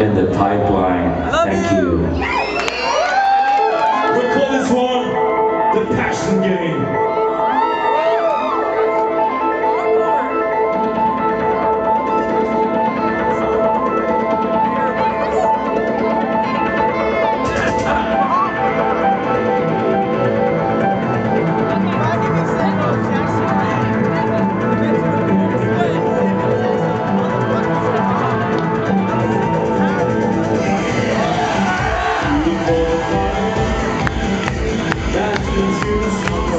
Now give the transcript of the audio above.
in the pipeline. Thank you. We call this one the passion game. Deus.